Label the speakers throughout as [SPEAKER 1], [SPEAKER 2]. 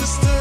[SPEAKER 1] the stairs.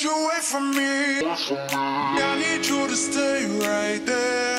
[SPEAKER 1] you wait for me? I need you to stay right there.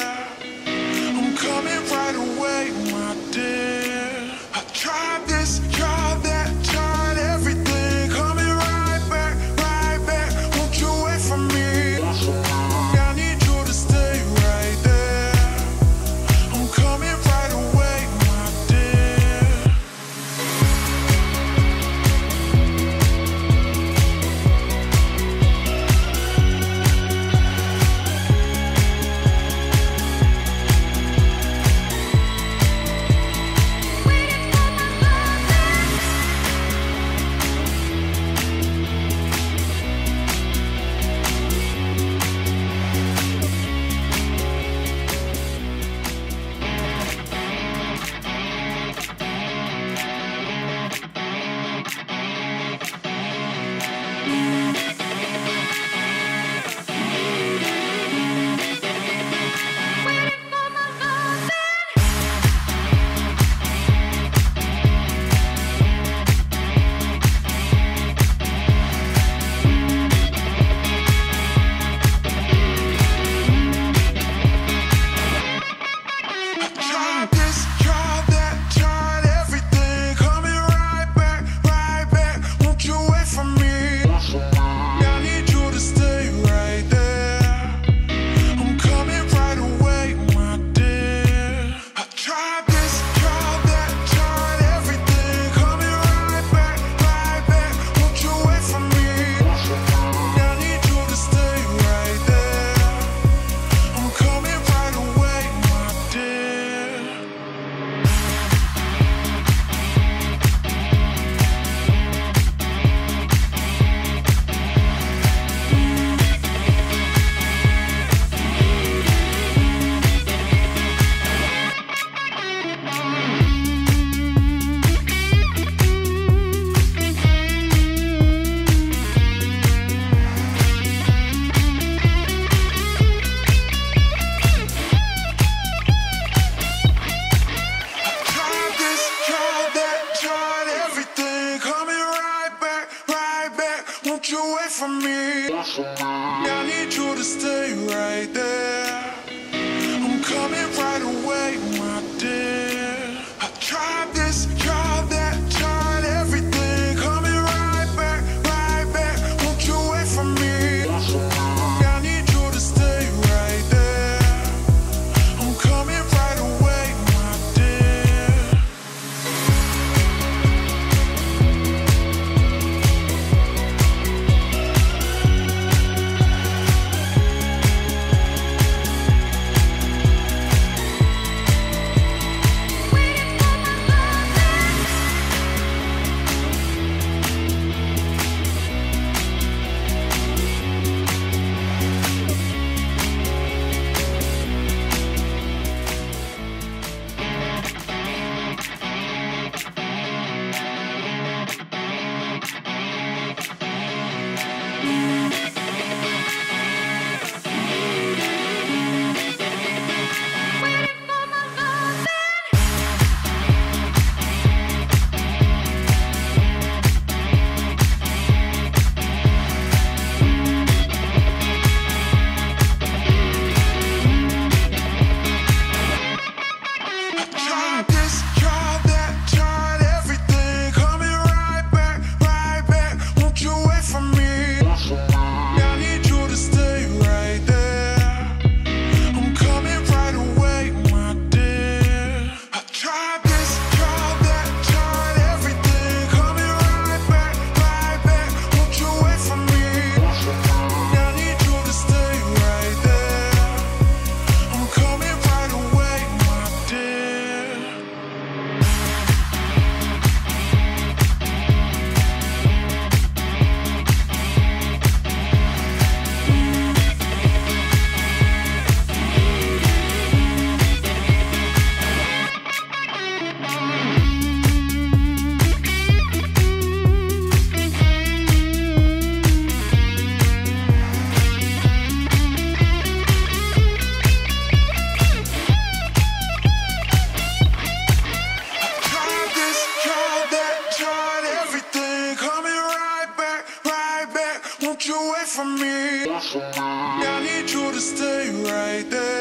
[SPEAKER 1] Don't you wait for me. I need you to stay right there. I'm coming right Yeah. I need you to stay right there.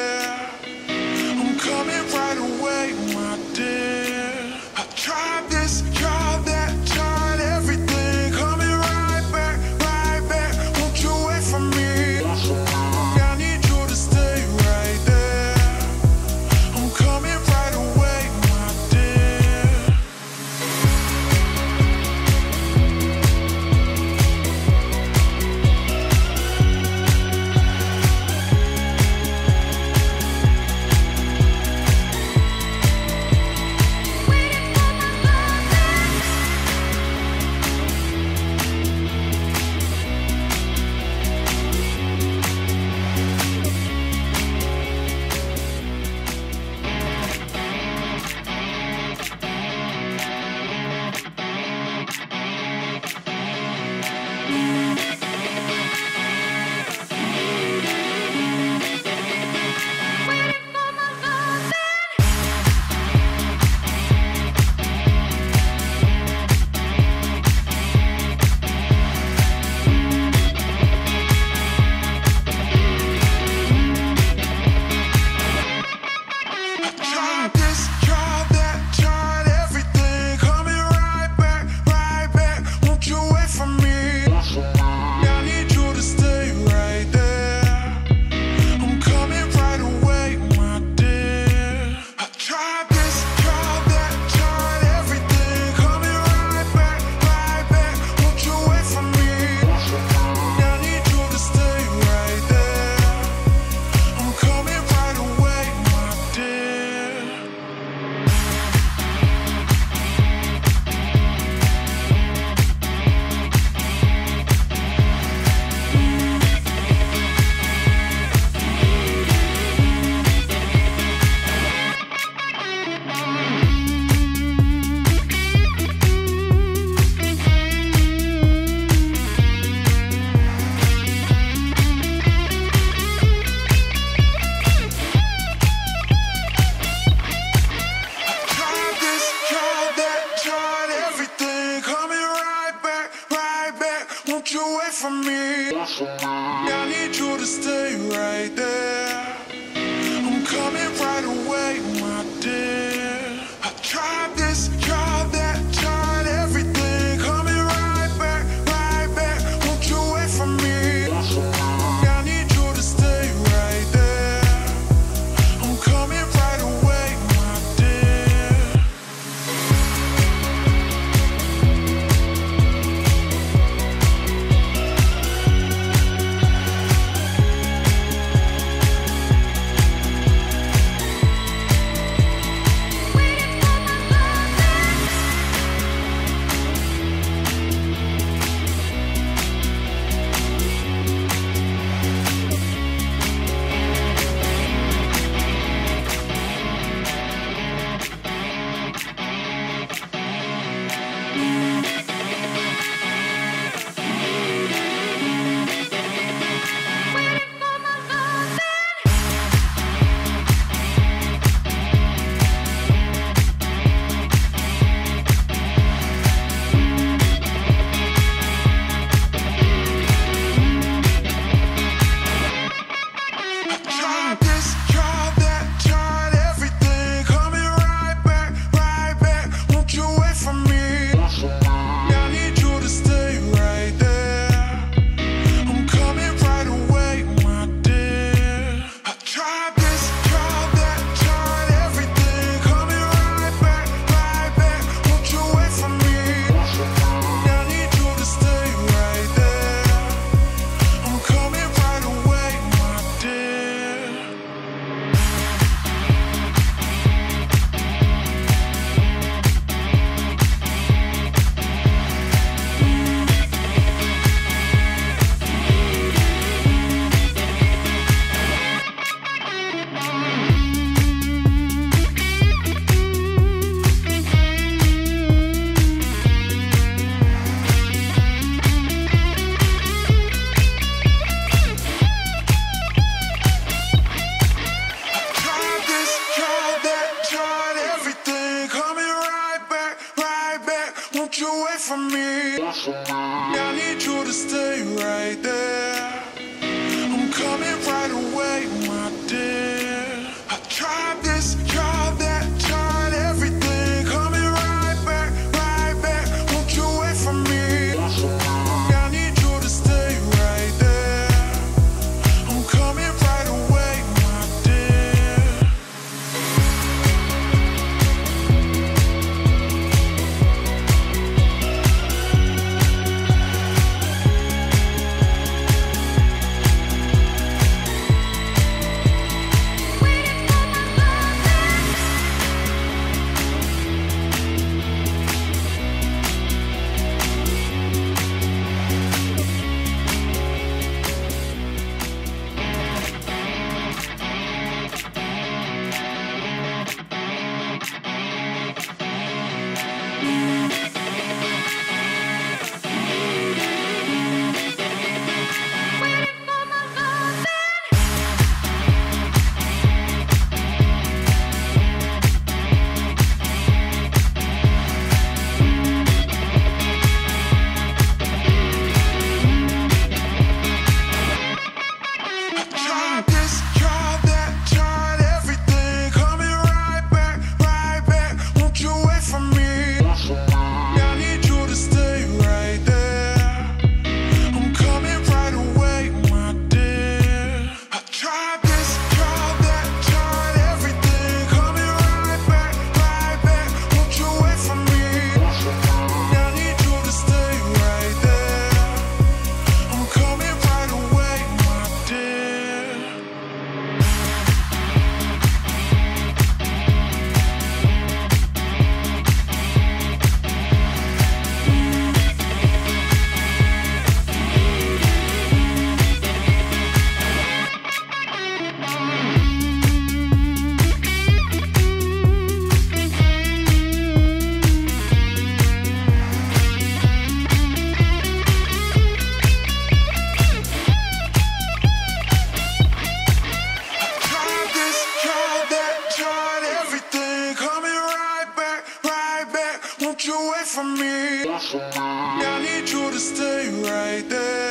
[SPEAKER 1] For me? I need you to stay right there.